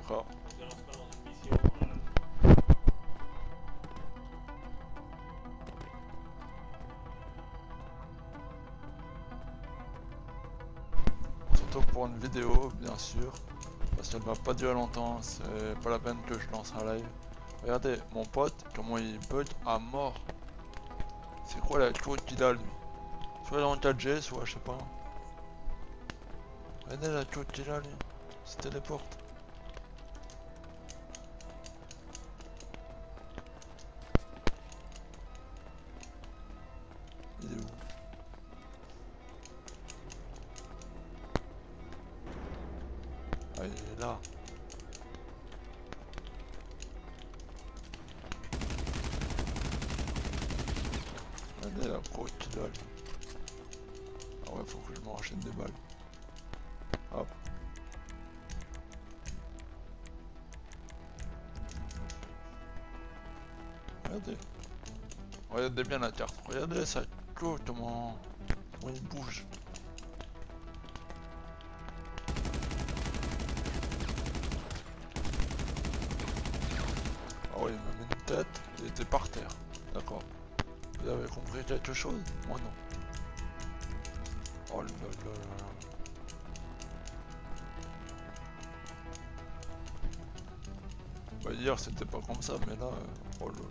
D'accord. Surtout pour une vidéo, bien sûr. Parce qu'elle va pas durer longtemps, c'est pas la peine que je lance un live. Regardez, mon pote, comment il bug à mort. C'est quoi la queue qu'il a lui? Soit dans 4G, soit je sais pas. Regardez la queue qu'il a lui. Se téléporte. Ah, il est là. Regardez la a lui. Ah ouais, faut que je m'enchaîne des balles. Hop. Regardez. Regardez bien la carte. Regardez sa comment... il bouge. Ah oui, il m'a mis une tête, il était par terre. D'accord. Vous avez compris quelque chose? Moi non. Oh là là là. Bah hier c'était pas comme ça, mais là, euh, oh là là.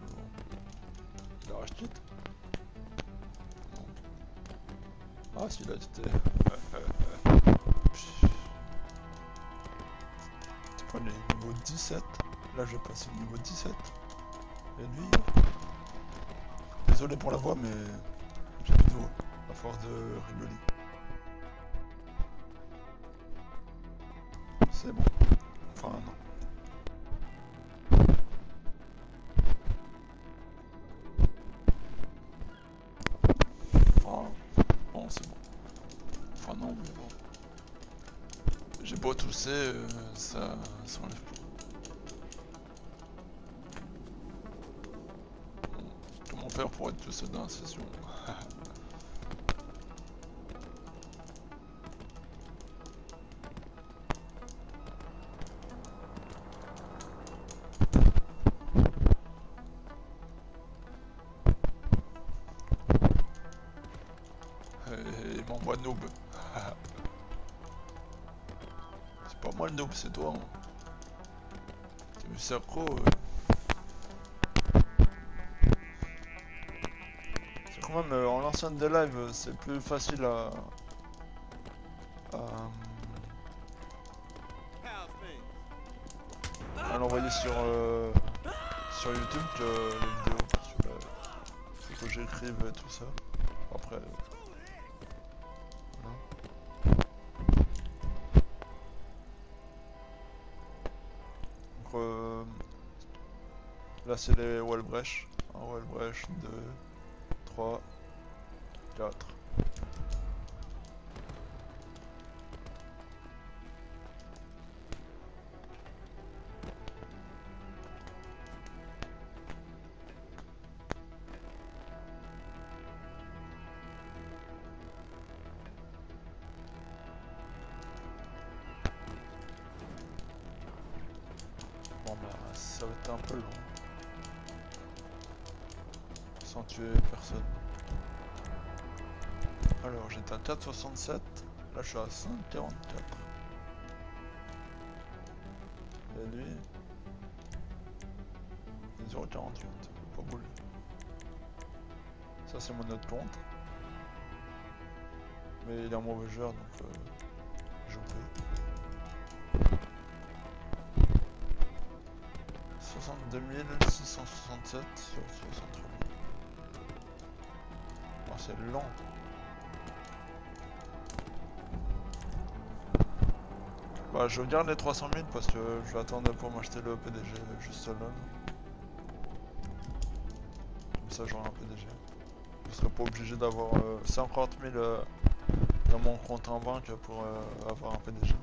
Il a racheté Ah si, là c'était... C'est pas les niveaux 17 Là je passe au niveau 17. Et lui... Désolé pour la voix, mais... J'ai plus de voix, à force de rigoler. C'est bon. Enfin non. J'ai beau tousser, euh, ça, ça enlève pas. Comment faire pour être toussé dans la session? Il m'envoie noob. Moi le noob, c'est toi. vu Cerco euh. C'est quand même, euh, en lançant des lives, euh, c'est plus facile à... l'envoyer sur, euh, sur YouTube que les vidéos. Parce que, euh, faut que j'écrive tout ça. Après... euh, là c'est les Wallbreach. 1 Wallbreach, 2, 3, 4. Bon bah ça va être un peu long. Tuer personne. Alors j'étais à 4,67. Là je suis à 5,44. Et lui... 0,48. Pas bouler. Ça c'est mon autre compte. Mais il est un mauvais joueur donc... Euh, j'en prie. 62 667 sur 63 000. Oh, c'est lent. Bah, je garde les 300 000 parce que je vais attendre pour m'acheter le PDG juste là. Comme ça, j'aurai un PDG. Je serai pas obligé d'avoir euh, 50 000 euh, dans mon compte en banque pour euh, avoir un PDG.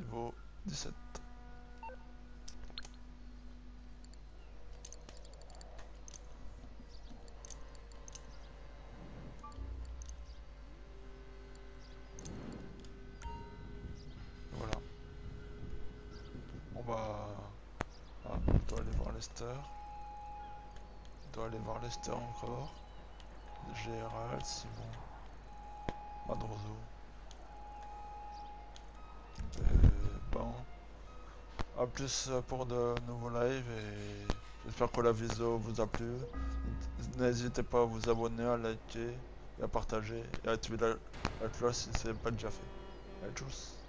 Niveau 17. Voilà. On va... Ah, on doit aller voir Lester. On doit aller voir Lester encore. Gérald, Simon. Adrozo. Et bon. A plus pour de nouveaux lives et j'espère que la vidéo vous a plu. N'hésitez pas à vous abonner, à liker et à partager et à activer la, la cloche si ce n'est pas déjà fait. À tous.